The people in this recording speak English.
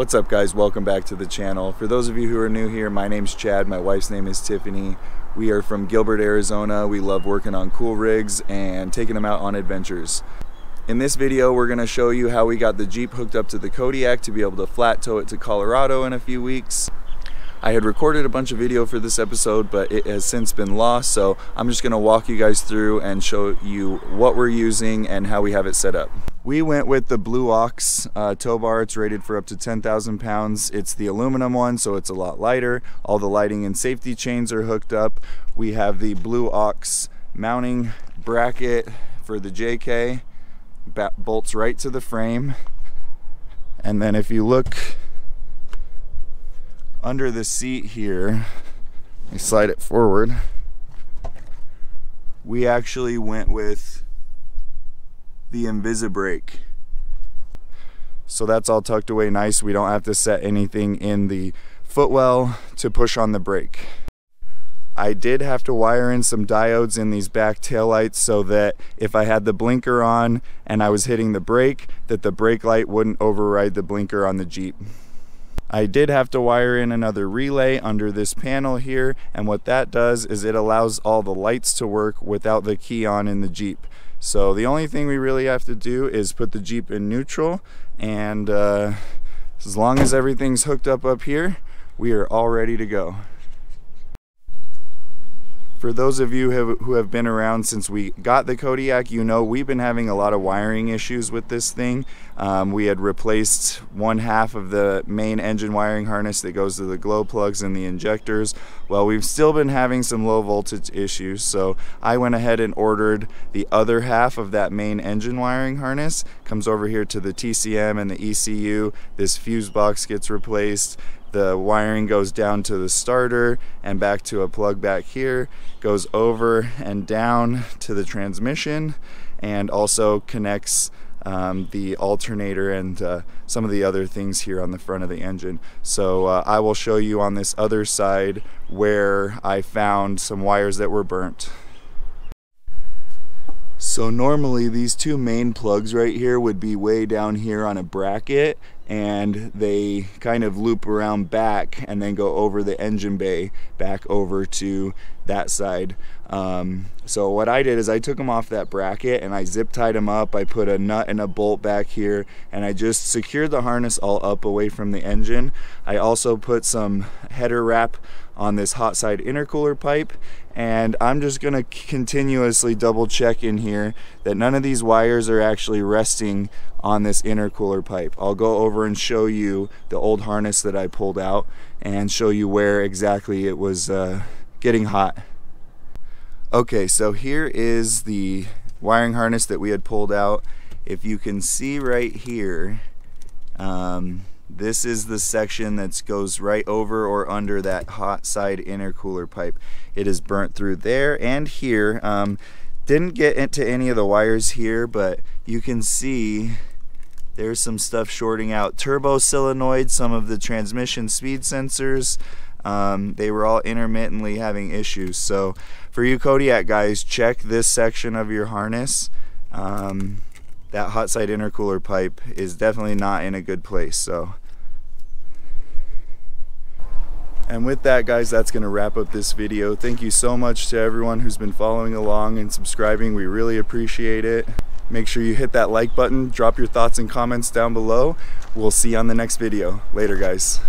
What's up guys, welcome back to the channel. For those of you who are new here, my name's Chad, my wife's name is Tiffany. We are from Gilbert, Arizona. We love working on cool rigs and taking them out on adventures. In this video, we're gonna show you how we got the Jeep hooked up to the Kodiak to be able to flat tow it to Colorado in a few weeks. I had recorded a bunch of video for this episode, but it has since been lost, so I'm just gonna walk you guys through and show you what we're using and how we have it set up. We went with the Blue Ox uh, tow bar. It's rated for up to 10,000 pounds. It's the aluminum one, so it's a lot lighter. All the lighting and safety chains are hooked up. We have the Blue Ox mounting bracket for the JK. bolts right to the frame. And then if you look under the seat here, I slide it forward. We actually went with the Invisibrake. So that's all tucked away nice. We don't have to set anything in the footwell to push on the brake. I did have to wire in some diodes in these back taillights so that if I had the blinker on and I was hitting the brake, that the brake light wouldn't override the blinker on the Jeep. I did have to wire in another relay under this panel here and what that does is it allows all the lights to work without the key on in the Jeep. So the only thing we really have to do is put the Jeep in neutral and uh, as long as everything's hooked up up here, we are all ready to go. For those of you who have been around since we got the Kodiak, you know we've been having a lot of wiring issues with this thing. Um, we had replaced one half of the main engine wiring harness that goes to the glow plugs and the injectors. Well, we've still been having some low voltage issues, so I went ahead and ordered the other half of that main engine wiring harness. Comes over here to the TCM and the ECU. This fuse box gets replaced the wiring goes down to the starter and back to a plug back here goes over and down to the transmission and also connects um, the alternator and uh, some of the other things here on the front of the engine. So uh, I will show you on this other side where I found some wires that were burnt. So normally these two main plugs right here would be way down here on a bracket and they kind of loop around back and then go over the engine bay back over to that side. Um, so what I did is I took them off that bracket and I zip tied them up. I put a nut and a bolt back here and I just secured the harness all up away from the engine. I also put some header wrap on this hot side intercooler pipe and I'm just to continuously double check in here that none of these wires are actually resting on this intercooler pipe. I'll go over and show you the old harness that I pulled out and show you where exactly it was uh, getting hot. Okay, so here is the wiring harness that we had pulled out. If you can see right here, um, this is the section that goes right over or under that hot side intercooler pipe. It is burnt through there and here. Um, didn't get into any of the wires here, but you can see there's some stuff shorting out. Turbo solenoid, some of the transmission speed sensors, um, they were all intermittently having issues. So for you Kodiak guys, check this section of your harness. Um, that hot side intercooler pipe is definitely not in a good place. So And with that guys, that's going to wrap up this video. Thank you so much to everyone who's been following along and subscribing. We really appreciate it. Make sure you hit that like button, drop your thoughts and comments down below. We'll see you on the next video. Later guys.